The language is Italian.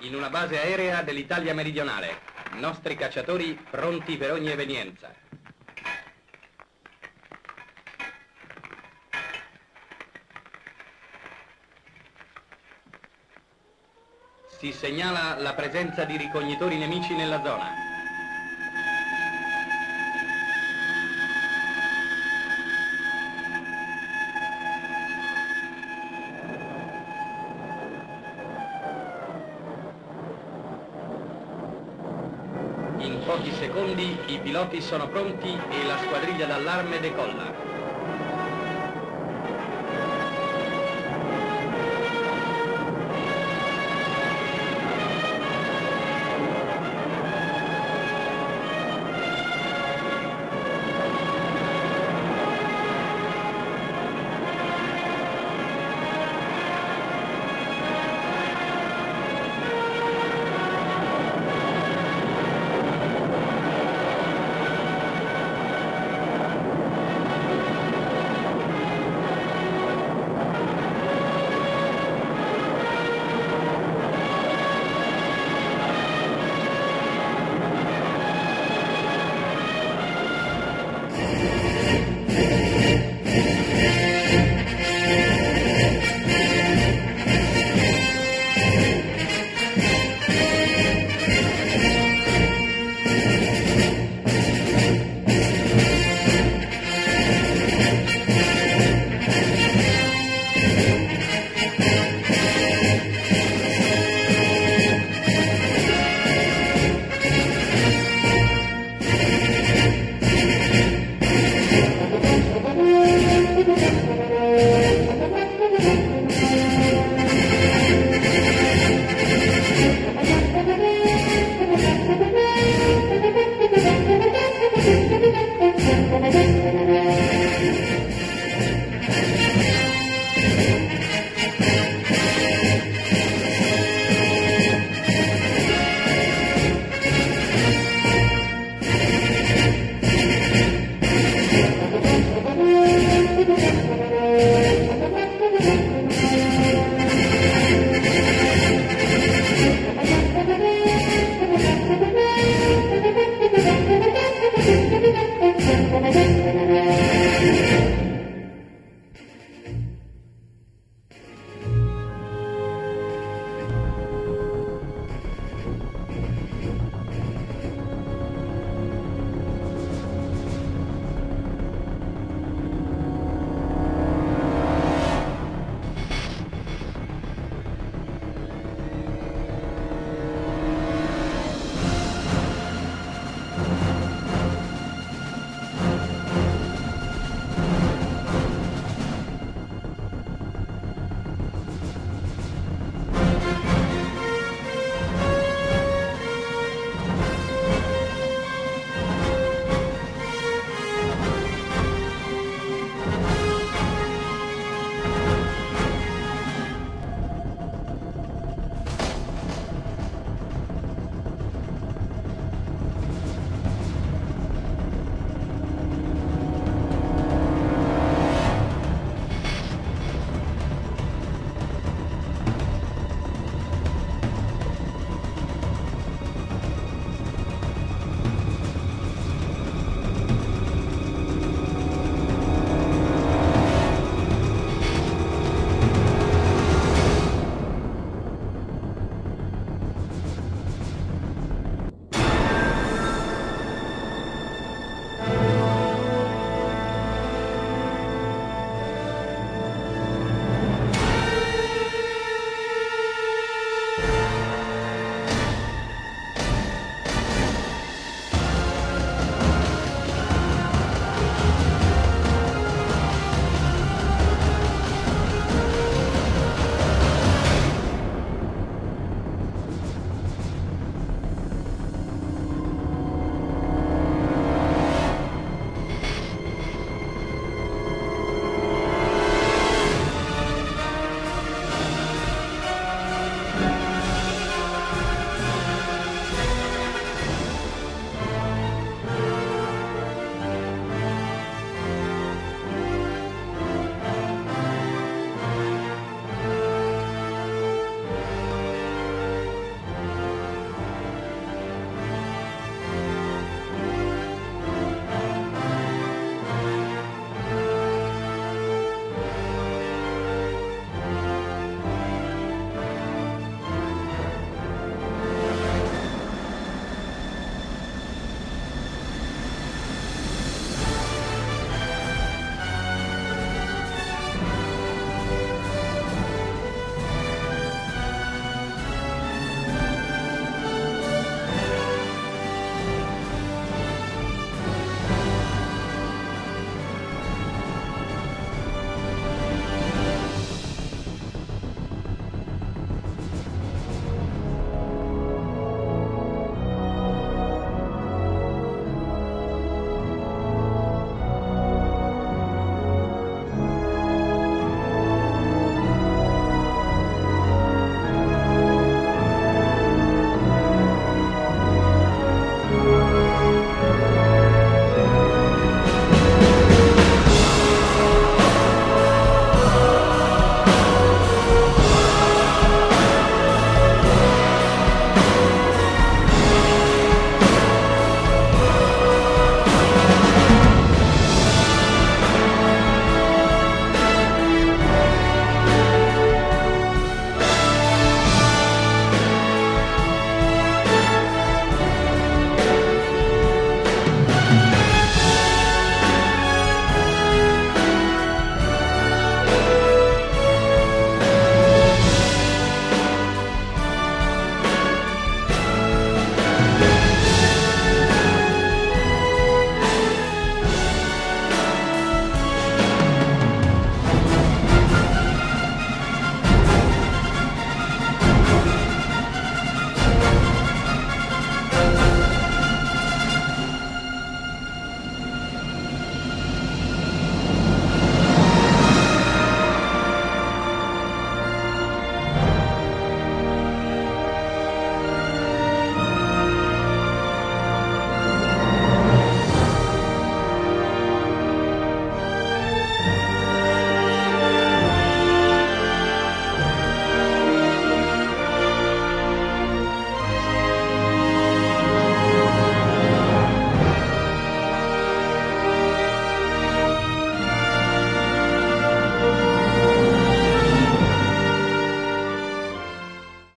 in una base aerea dell'Italia meridionale. Nostri cacciatori pronti per ogni evenienza. Si segnala la presenza di ricognitori nemici nella zona. In pochi secondi i piloti sono pronti e la squadriglia d'allarme decolla.